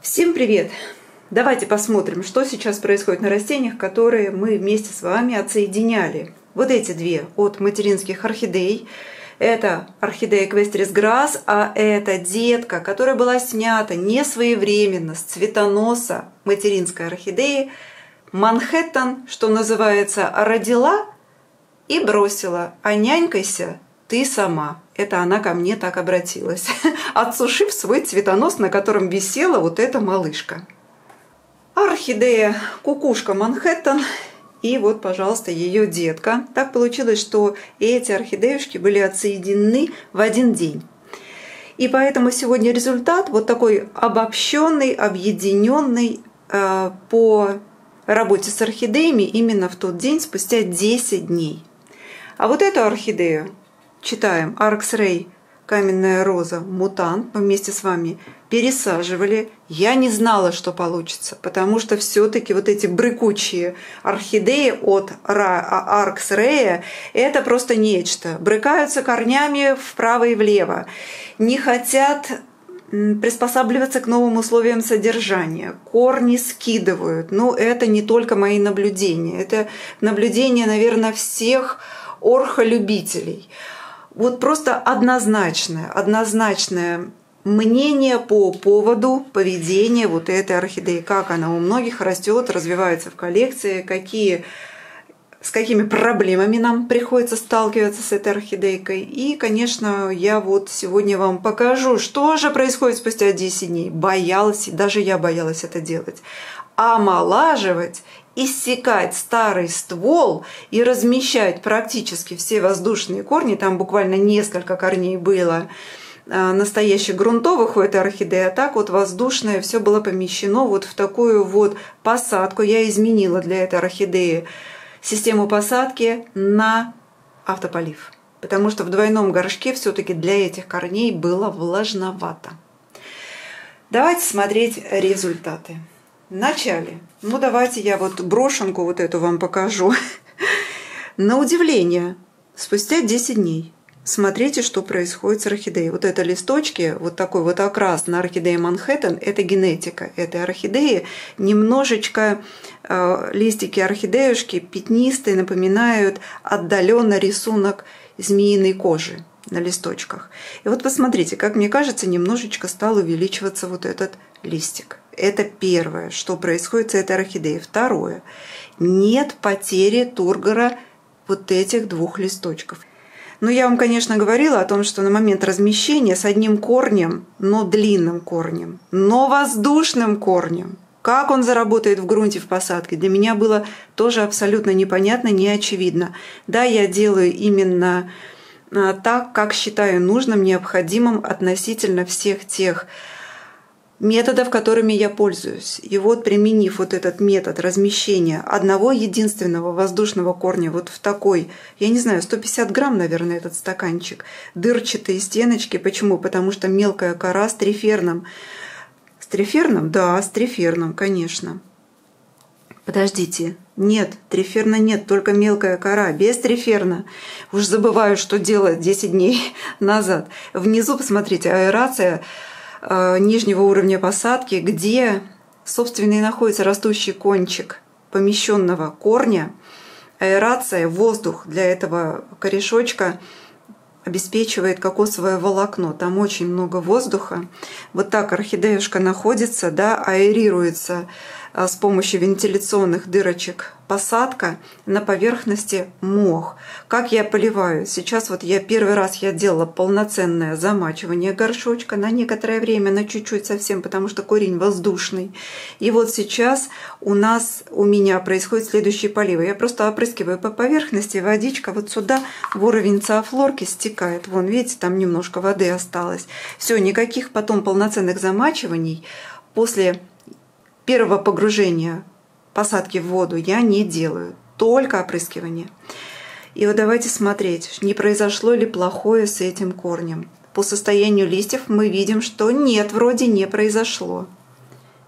Всем привет! Давайте посмотрим, что сейчас происходит на растениях, которые мы вместе с вами отсоединяли. Вот эти две от материнских орхидей. Это орхидея Квестрис Грасс, а это детка, которая была снята не своевременно с цветоноса материнской орхидеи. Манхэттен, что называется, родила и бросила, а нянькайся ты сама. Это она ко мне так обратилась, отсушив свой цветонос, на котором висела вот эта малышка. Орхидея кукушка Манхэттен и вот, пожалуйста, ее детка. Так получилось, что эти орхидеюшки были отсоединены в один день. И поэтому сегодня результат вот такой обобщенный, объединенный э, по работе с орхидеями именно в тот день, спустя 10 дней. А вот эту орхидею читаем Аркс Рей каменная роза, мутант, вместе с вами пересаживали. Я не знала, что получится, потому что все-таки вот эти брыкучие орхидеи от Аркс Рея – это просто нечто. Брыкаются корнями вправо и влево, не хотят приспосабливаться к новым условиям содержания. Корни скидывают. Но это не только мои наблюдения. Это наблюдения, наверное, всех орхолюбителей. Вот просто однозначное, однозначное мнение по поводу поведения вот этой орхидеи, как она у многих растет, развивается в коллекции, какие с какими проблемами нам приходится сталкиваться с этой орхидейкой. И, конечно, я вот сегодня вам покажу, что же происходит спустя 10 дней. Боялась, даже я боялась это делать. Омолаживать иссекать старый ствол и размещать практически все воздушные корни, там буквально несколько корней было, а, настоящих грунтовых у этой орхидеи, а так вот воздушное все было помещено вот в такую вот посадку. Я изменила для этой орхидеи систему посадки на автополив, потому что в двойном горшке все-таки для этих корней было влажновато. Давайте смотреть результаты. Вначале, ну давайте я вот брошенку вот эту вам покажу. На удивление, спустя 10 дней смотрите, что происходит с орхидеей. Вот это листочки, вот такой вот окрас на орхидее Манхэттен, это генетика этой орхидеи. Немножечко э, листики орхидеюшки пятнистые, напоминают отдаленно рисунок змеиной кожи на листочках. И вот посмотрите, как мне кажется, немножечко стал увеличиваться вот этот листик. Это первое, что происходит с этой орхидеей. Второе. Нет потери тургора вот этих двух листочков. Но я вам, конечно, говорила о том, что на момент размещения с одним корнем, но длинным корнем, но воздушным корнем, как он заработает в грунте в посадке, для меня было тоже абсолютно непонятно, не очевидно. Да, я делаю именно а, так, как считаю нужным, необходимым относительно всех тех методов, которыми я пользуюсь. И вот применив вот этот метод размещения одного единственного воздушного корня вот в такой, я не знаю, 150 грамм, наверное, этот стаканчик, дырчатые стеночки. Почему? Потому что мелкая кора с триферном. С триферном? Да, с триферном, конечно. Подождите, нет, триферна нет, только мелкая кора, без триферна. Уж забываю, что делать 10 дней назад. Внизу, посмотрите, аэрация – нижнего уровня посадки, где, собственно, и находится растущий кончик помещенного корня, аэрация, воздух для этого корешочка обеспечивает кокосовое волокно. Там очень много воздуха. Вот так орхидеюшка находится, да, аэрируется с помощью вентиляционных дырочек посадка на поверхности мох. Как я поливаю? Сейчас вот я первый раз я делала полноценное замачивание горшочка на некоторое время, на чуть-чуть совсем, потому что корень воздушный. И вот сейчас у нас, у меня происходит следующий полив. Я просто опрыскиваю по поверхности, водичка вот сюда в уровень циофлорки стекает. Вон, видите, там немножко воды осталось. Все, никаких потом полноценных замачиваний после первого погружения посадки в воду я не делаю, только опрыскивание. И вот давайте смотреть, не произошло ли плохое с этим корнем. По состоянию листьев мы видим, что нет, вроде не произошло.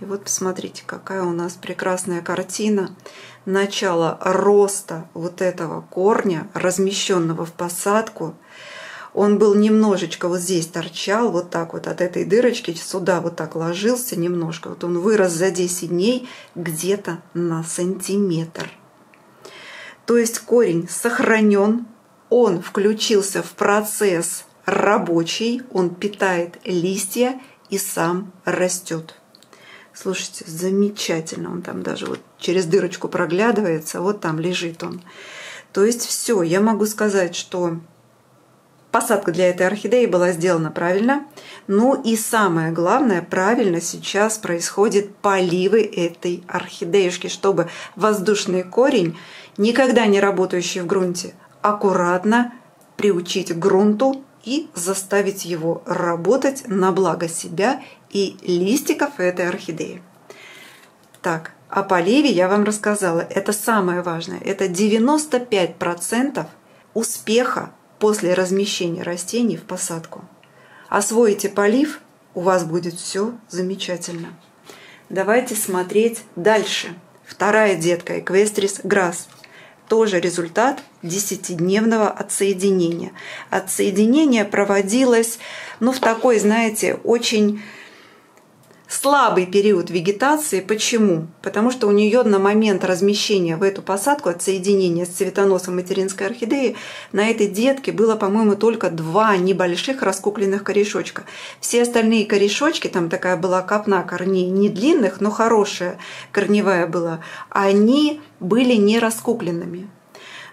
И вот посмотрите, какая у нас прекрасная картина. Начало роста вот этого корня, размещенного в посадку. Он был немножечко вот здесь торчал, вот так вот от этой дырочки сюда вот так ложился немножко. Вот он вырос за 10 дней где-то на сантиметр. То есть корень сохранен, он включился в процесс рабочий, он питает листья и сам растет. Слушайте, замечательно, он там даже вот через дырочку проглядывается, вот там лежит он. То есть все, я могу сказать, что посадка для этой орхидеи была сделана правильно. Ну и самое главное, правильно сейчас происходит поливы этой орхидеюшки, чтобы воздушный корень, никогда не работающий в грунте, аккуратно приучить к грунту и заставить его работать на благо себя и листиков этой орхидеи. Так, о поливе я вам рассказала. Это самое важное. Это 95% успеха после размещения растений в посадку. Освоите полив, у вас будет все замечательно. Давайте смотреть дальше. Вторая детка, Эквестрис Грасс тоже результат десятидневного отсоединения. Отсоединение проводилось, ну, в такой, знаете, очень слабый период вегетации. Почему? Потому что у нее на момент размещения в эту посадку, отсоединения с цветоносом материнской орхидеи, на этой детке было, по-моему, только два небольших раскукленных корешочка. Все остальные корешочки, там такая была копна корней, не длинных, но хорошая корневая была, они были не раскукленными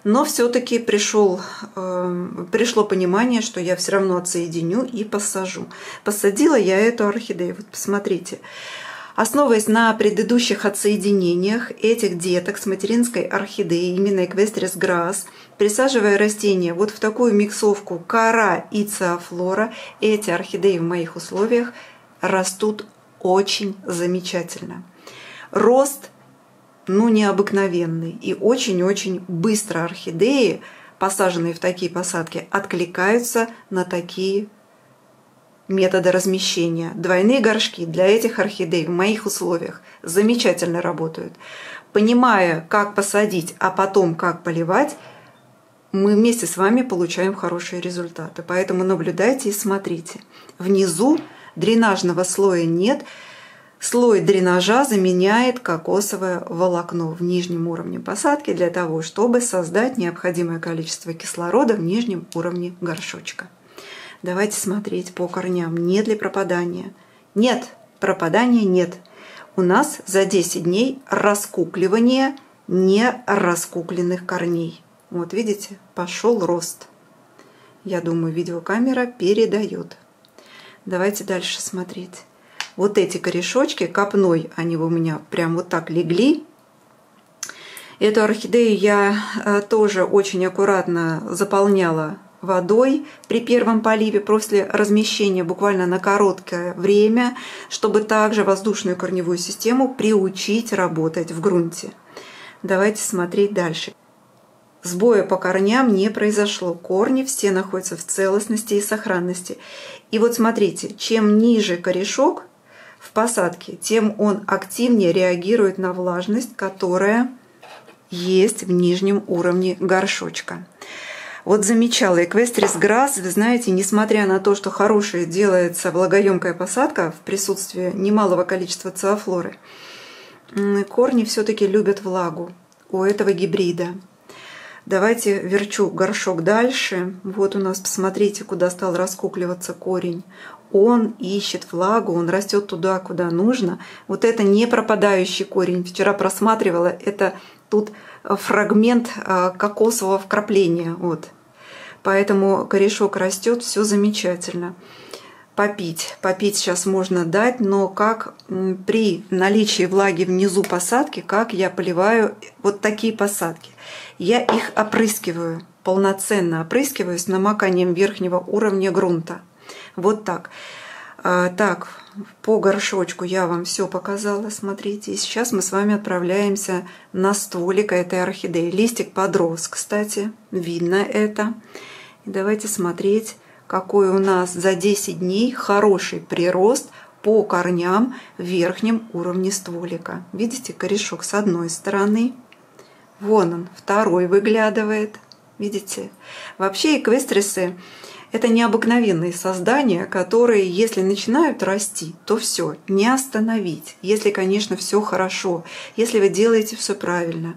но все-таки пришел, э, пришло понимание, что я все равно отсоединю и посажу. Посадила я эту орхидею, вот посмотрите. Основываясь на предыдущих отсоединениях этих деток с материнской орхидеей, именно Equestris Grass, присаживая растения вот в такую миксовку кора и циофлора, эти орхидеи в моих условиях растут очень замечательно. Рост ну, необыкновенный. И очень-очень быстро орхидеи, посаженные в такие посадки, откликаются на такие методы размещения. Двойные горшки для этих орхидей в моих условиях замечательно работают. Понимая, как посадить, а потом как поливать, мы вместе с вами получаем хорошие результаты. Поэтому наблюдайте и смотрите. Внизу дренажного слоя нет – Слой дренажа заменяет кокосовое волокно в нижнем уровне посадки для того, чтобы создать необходимое количество кислорода в нижнем уровне горшочка. Давайте смотреть по корням. Нет ли пропадания? Нет, пропадания нет. У нас за 10 дней раскукливание не раскукленных корней. Вот видите, пошел рост. Я думаю, видеокамера передает. Давайте дальше смотреть вот эти корешочки копной, они у меня прям вот так легли. Эту орхидею я э, тоже очень аккуратно заполняла водой при первом поливе после размещения буквально на короткое время, чтобы также воздушную корневую систему приучить работать в грунте. Давайте смотреть дальше. Сбоя по корням не произошло. Корни все находятся в целостности и сохранности. И вот смотрите, чем ниже корешок, в посадке, тем он активнее реагирует на влажность, которая есть в нижнем уровне горшочка. Вот замечала Эквестрис Грасс, вы знаете, несмотря на то, что хорошая делается влагоемкая посадка в присутствии немалого количества циофлоры, корни все-таки любят влагу у этого гибрида. Давайте верчу горшок дальше. Вот у нас, посмотрите, куда стал раскукливаться корень он ищет влагу, он растет туда, куда нужно. Вот это не пропадающий корень. Вчера просматривала, это тут фрагмент а, кокосового вкрапления. Вот. Поэтому корешок растет, все замечательно. Попить. Попить сейчас можно дать, но как при наличии влаги внизу посадки, как я поливаю вот такие посадки. Я их опрыскиваю, полноценно опрыскиваю с намоканием верхнего уровня грунта. Вот так. А, так, по горшочку я вам все показала, смотрите. И сейчас мы с вами отправляемся на стволик этой орхидеи. Листик подрос, кстати, видно это. Давайте смотреть, какой у нас за 10 дней хороший прирост по корням в верхнем уровне стволика. Видите, корешок с одной стороны. Вон он, второй выглядывает. Видите? Вообще эквестрисы Это необыкновенные создания, которые, если начинают расти, то все, не остановить. Если, конечно, все хорошо, если вы делаете все правильно.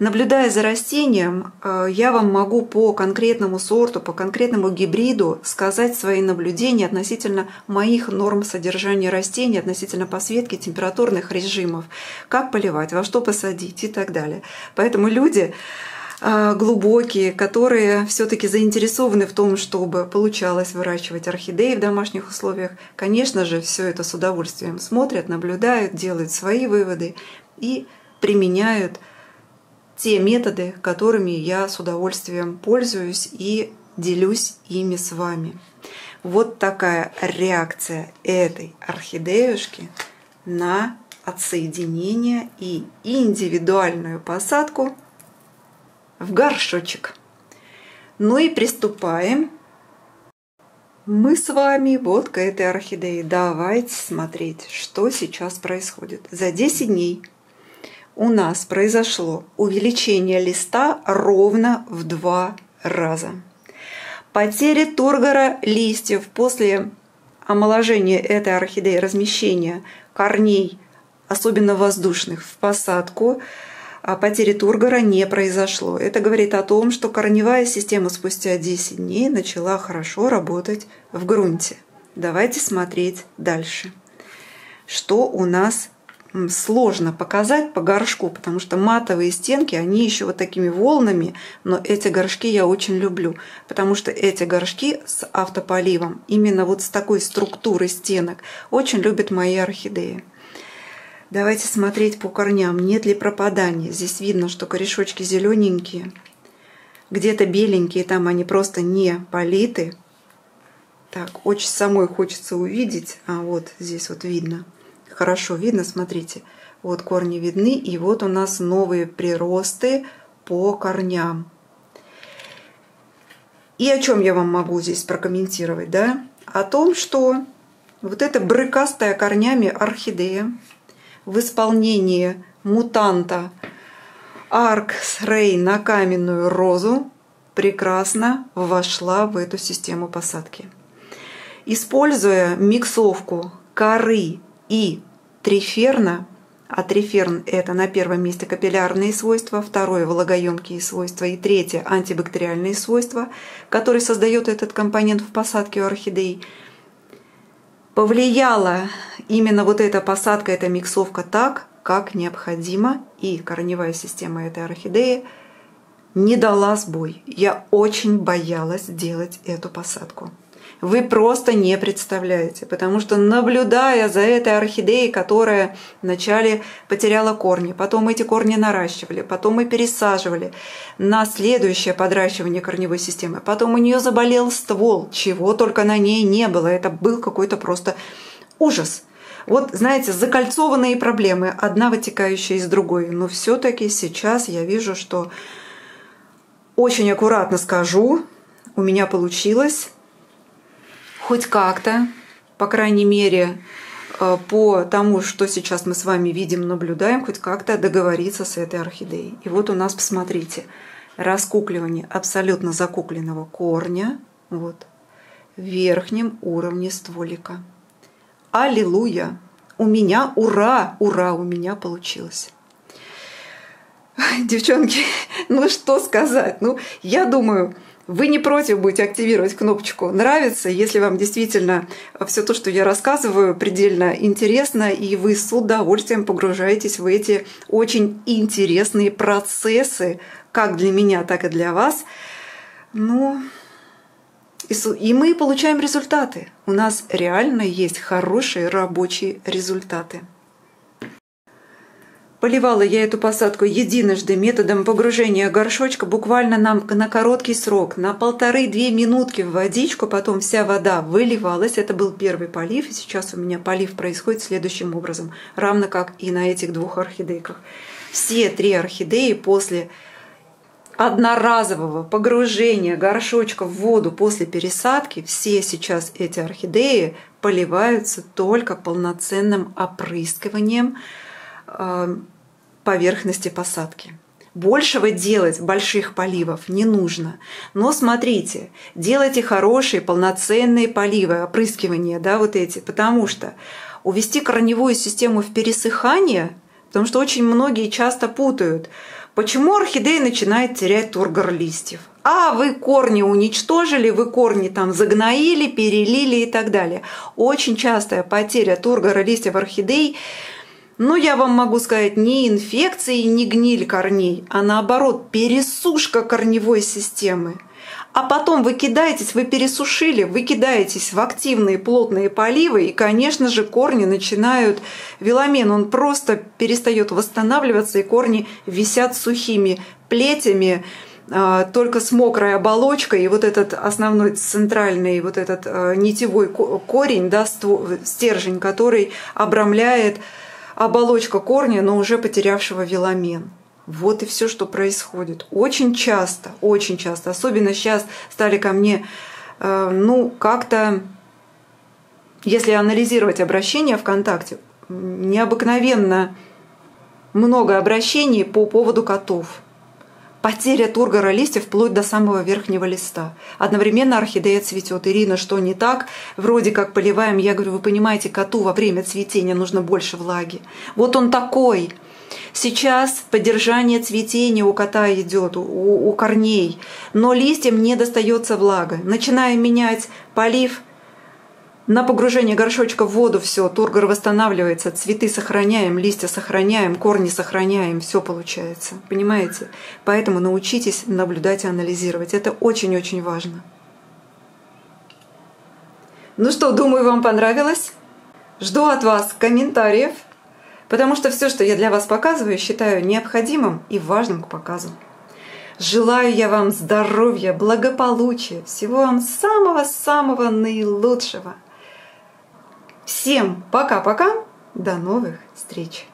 Наблюдая за растением, э, я вам могу по конкретному сорту, по конкретному гибриду сказать свои наблюдения относительно моих норм содержания растений, относительно посветки, температурных режимов, как поливать, во что посадить и так далее. Поэтому люди э, глубокие, которые все-таки заинтересованы в том, чтобы получалось выращивать орхидеи в домашних условиях, конечно же, все это с удовольствием смотрят, наблюдают, делают свои выводы и применяют те методы, которыми я с удовольствием пользуюсь и делюсь ими с вами. Вот такая реакция этой орхидеюшки на отсоединение и индивидуальную посадку в горшочек. Ну и приступаем мы с вами вот к этой орхидее. Давайте смотреть, что сейчас происходит. За 10 дней у нас произошло увеличение листа ровно в два раза. Потери тургора листьев после омоложения этой орхидеи, размещения корней, особенно воздушных, в посадку, а потери тургора не произошло. Это говорит о том, что корневая система спустя 10 дней начала хорошо работать в грунте. Давайте смотреть дальше. Что у нас сложно показать по горшку, потому что матовые стенки, они еще вот такими волнами, но эти горшки я очень люблю, потому что эти горшки с автополивом, именно вот с такой структурой стенок, очень любят мои орхидеи. Давайте смотреть по корням, нет ли пропадания. Здесь видно, что корешочки зелененькие, где-то беленькие, там они просто не политы. Так, очень самой хочется увидеть, а вот здесь вот видно – хорошо видно, смотрите, вот корни видны, и вот у нас новые приросты по корням. И о чем я вам могу здесь прокомментировать, да? О том, что вот эта брыкастая корнями орхидея в исполнении мутанта Аркс Рей на каменную розу прекрасно вошла в эту систему посадки. Используя миксовку коры и триферна, а триферн – это на первом месте капиллярные свойства, второе – влагоемкие свойства и третье – антибактериальные свойства, которые создает этот компонент в посадке у орхидей, повлияла именно вот эта посадка, эта миксовка так, как необходимо, и корневая система этой орхидеи не дала сбой. Я очень боялась делать эту посадку вы просто не представляете. Потому что наблюдая за этой орхидеей, которая вначале потеряла корни, потом эти корни наращивали, потом мы пересаживали на следующее подращивание корневой системы, потом у нее заболел ствол, чего только на ней не было. Это был какой-то просто ужас. Вот, знаете, закольцованные проблемы, одна вытекающая из другой. Но все-таки сейчас я вижу, что очень аккуратно скажу, у меня получилось хоть как-то, по крайней мере, э, по тому, что сейчас мы с вами видим, наблюдаем, хоть как-то договориться с этой орхидеей. И вот у нас, посмотрите, раскукливание абсолютно закукленного корня вот, в верхнем уровне стволика. Аллилуйя! У меня ура! Ура! У меня получилось! Девчонки, ну что сказать? Ну, я думаю, вы не против будете активировать кнопочку «Нравится», если вам действительно все то, что я рассказываю, предельно интересно, и вы с удовольствием погружаетесь в эти очень интересные процессы, как для меня, так и для вас. Ну, и мы получаем результаты. У нас реально есть хорошие рабочие результаты. Поливала я эту посадку единожды методом погружения горшочка буквально на, на короткий срок, на полторы-две минутки в водичку, потом вся вода выливалась. Это был первый полив, и сейчас у меня полив происходит следующим образом, равно как и на этих двух орхидейках. Все три орхидеи после одноразового погружения горшочка в воду после пересадки, все сейчас эти орхидеи поливаются только полноценным опрыскиванием – поверхности посадки. Большего делать, больших поливов, не нужно. Но смотрите, делайте хорошие, полноценные поливы, опрыскивания, да, вот эти, потому что увести корневую систему в пересыхание, потому что очень многие часто путают, почему орхидея начинает терять тургор листьев. А вы корни уничтожили, вы корни там загноили, перелили и так далее. Очень частая потеря тургора листьев орхидей ну, я вам могу сказать, не инфекции, не гниль корней, а наоборот, пересушка корневой системы. А потом вы кидаетесь, вы пересушили, вы кидаетесь в активные плотные поливы, и, конечно же, корни начинают, веломен, он просто перестает восстанавливаться, и корни висят сухими плетями, а, только с мокрой оболочкой, и вот этот основной центральный вот этот а, нитевой корень, да, стержень, который обрамляет оболочка корня, но уже потерявшего веломен. Вот и все, что происходит. Очень часто, очень часто, особенно сейчас стали ко мне, э, ну, как-то, если анализировать обращения ВКонтакте, необыкновенно много обращений по поводу котов потеря тургора листьев вплоть до самого верхнего листа. Одновременно орхидея цветет. Ирина, что не так? Вроде как поливаем. Я говорю, вы понимаете, коту во время цветения нужно больше влаги. Вот он такой. Сейчас поддержание цветения у кота идет, у, у корней, но листьям не достается влага. Начинаем менять полив, на погружение горшочка в воду все, тургор восстанавливается, цветы сохраняем, листья сохраняем, корни сохраняем, все получается. Понимаете? Поэтому научитесь наблюдать и анализировать. Это очень-очень важно. Ну что, думаю, вам понравилось. Жду от вас комментариев, потому что все, что я для вас показываю, считаю необходимым и важным к показу. Желаю я вам здоровья, благополучия, всего вам самого-самого наилучшего – Всем пока-пока, до новых встреч!